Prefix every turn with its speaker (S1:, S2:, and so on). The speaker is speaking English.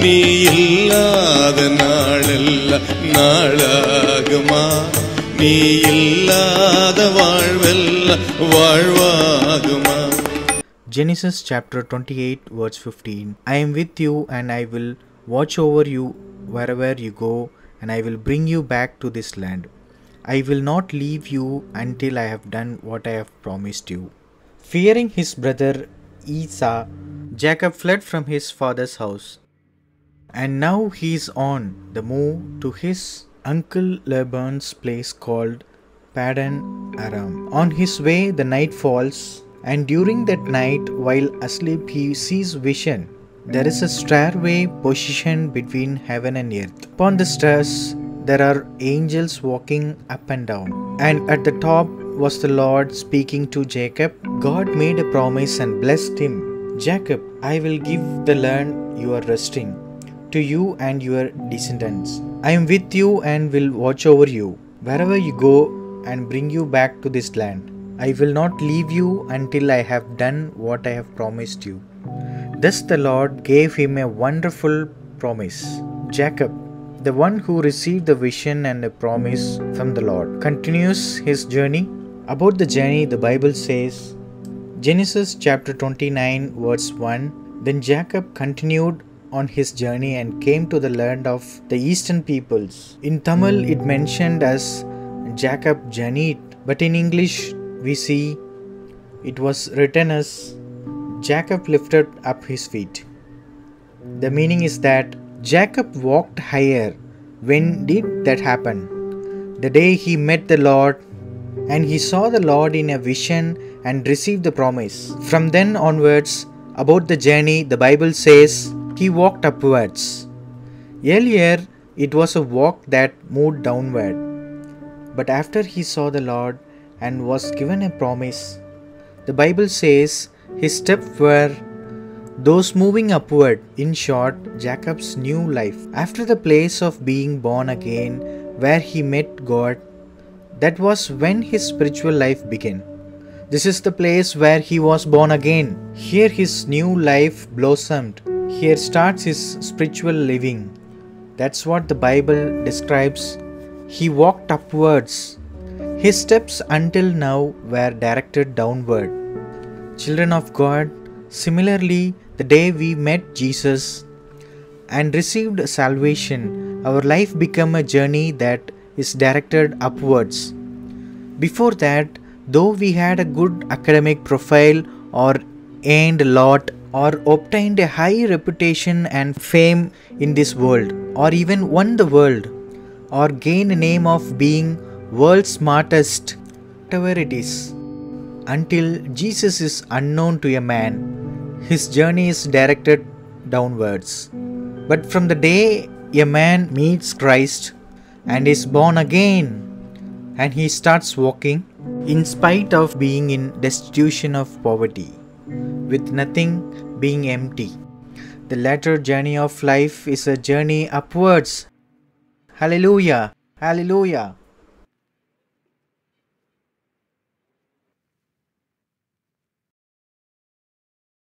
S1: நீ இல்லாத நாளெல்லாம் நாளாகுமா நீ இல்லாத வாழ்வெல்லாம் வாழ்வாகுமா
S2: Genesis chapter 28, verse 15 I am with you, and I will watch over you wherever you go, and I will bring you back to this land. I will not leave you until I have done what I have promised you. Fearing his brother Esau, Jacob fled from his father's house. and now he is on the move to his uncle Laban's place called Padan Aram. On his way, the night falls, and during that night, while asleep, he sees vision. There is a stairway positioned between heaven and earth. Upon the stairs, there are angels walking up and down. And at the top was the Lord speaking to Jacob. God made a promise and blessed him. Jacob, I will give the land you are resting to you and your descendants. I am with you and will watch over you wherever you go and bring you back to this land. I will not leave you until I have done what I have promised you. Thus the Lord gave him a wonderful promise. Jacob, the one who received the vision and a promise from the Lord, continues his journey. About the journey, the Bible says, Genesis chapter 29, verse 1 Then Jacob continued on his journey and came to the land of the eastern peoples. In Tamil, it mentioned as Jacob journeyed, but in English, we see it was written as Jacob lifted up his feet. The meaning is that Jacob walked higher. When did that happen? The day he met the Lord and he saw the Lord in a vision and received the promise. From then onwards, about the journey, the Bible says he walked upwards. Earlier, it was a walk that moved downward. But after he saw the Lord and was given a promise, the Bible says his steps were those moving upward. In short, Jacob's new life. After the place of being born again, where he met God, that was when his spiritual life began. This is the place where he was born again. Here his new life blossomed. Here starts his spiritual living. That's what the Bible describes. He walked upwards. His steps until now were directed downward. Children of God, similarly, the day we met Jesus and received salvation, our life became a journey that is directed upwards. Before that, though we had a good academic profile or earned a lot or obtained a high reputation and fame in this world or even won the world or gained a name of being world's smartest whatever it is until Jesus is unknown to a man. His journey is directed downwards. But from the day a man meets Christ and is born again and he starts walking in spite of being in destitution of poverty with nothing being empty. The latter journey of life is a journey upwards. Hallelujah. Hallelujah